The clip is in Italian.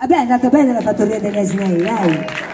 Vabbè, è andata bene la fattoria degli Asnei, dai.